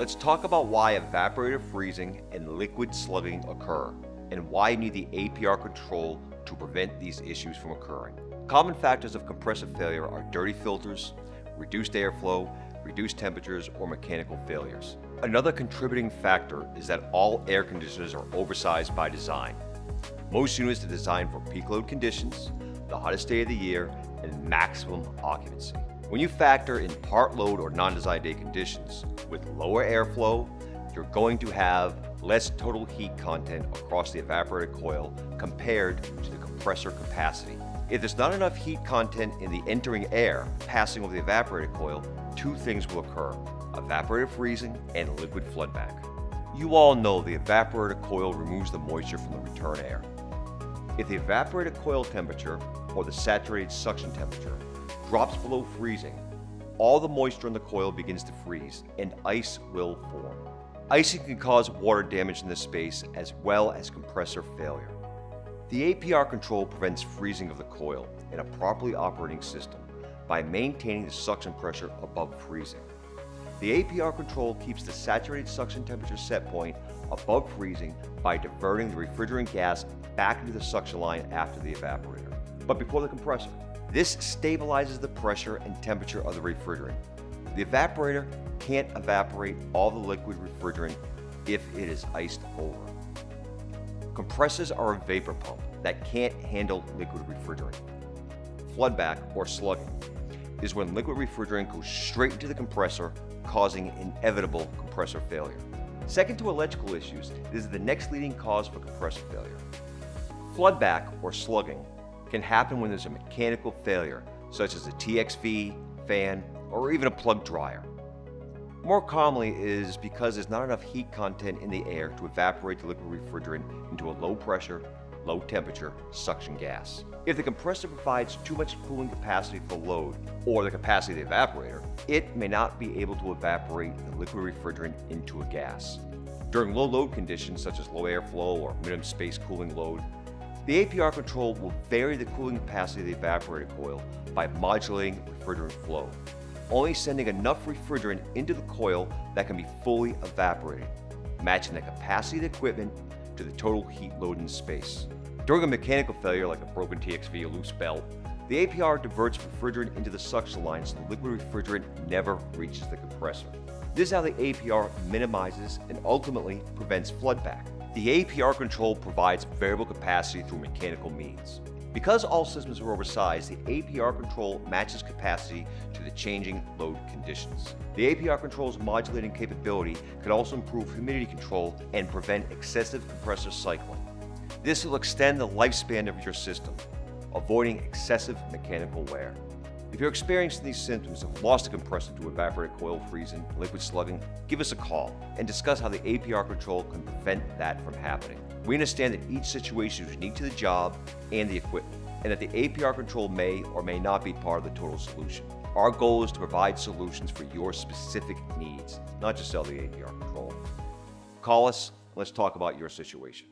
let's talk about why evaporator freezing and liquid slugging occur, and why you need the APR control to prevent these issues from occurring. Common factors of compressor failure are dirty filters, reduced airflow, reduced temperatures, or mechanical failures. Another contributing factor is that all air conditioners are oversized by design. Most units are designed for peak load conditions, the hottest day of the year, and maximum occupancy. When you factor in part load or non-designed day conditions, with lower airflow, you're going to have less total heat content across the evaporator coil compared to the compressor capacity. If there's not enough heat content in the entering air passing over the evaporator coil, two things will occur, evaporator freezing and liquid floodback. You all know the evaporator coil removes the moisture from the return air. If the evaporator coil temperature, or the saturated suction temperature, drops below freezing, all the moisture in the coil begins to freeze and ice will form. Icing can cause water damage in the space as well as compressor failure. The APR control prevents freezing of the coil in a properly operating system by maintaining the suction pressure above freezing. The APR control keeps the saturated suction temperature set point above freezing by diverting the refrigerant gas back into the suction line after the evaporator, but before the compressor. This stabilizes the pressure and temperature of the refrigerant. The evaporator can't evaporate all the liquid refrigerant if it is iced over. Compressors are a vapor pump that can't handle liquid refrigerant. Floodback, or slugging, is when liquid refrigerant goes straight into the compressor, causing inevitable compressor failure. Second to electrical issues, this is the next leading cause for compressor failure. Floodback, or slugging, can happen when there's a mechanical failure, such as a TXV, fan, or even a plug dryer. More commonly is because there's not enough heat content in the air to evaporate the liquid refrigerant into a low pressure, low temperature suction gas. If the compressor provides too much cooling capacity for the load, or the capacity of the evaporator, it may not be able to evaporate the liquid refrigerant into a gas. During low load conditions such as low airflow or minimum space cooling load, the APR control will vary the cooling capacity of the evaporator coil by modulating refrigerant flow only sending enough refrigerant into the coil that can be fully evaporated, matching the capacity of the equipment to the total heat load in space. During a mechanical failure like a broken TXV or loose belt, the APR diverts refrigerant into the suction line so the liquid refrigerant never reaches the compressor. This is how the APR minimizes and ultimately prevents floodback. The APR control provides variable capacity through mechanical means. Because all systems are oversized, the APR control matches capacity to the changing load conditions. The APR control's modulating capability can also improve humidity control and prevent excessive compressor cycling. This will extend the lifespan of your system, avoiding excessive mechanical wear. If you're experiencing these symptoms of loss of compressor to evaporator coil freezing, liquid slugging, give us a call and discuss how the APR control can prevent that from happening. We understand that each situation is unique to the job and the equipment, and that the APR control may or may not be part of the total solution. Our goal is to provide solutions for your specific needs, not just sell the APR control. Call us, let's talk about your situation.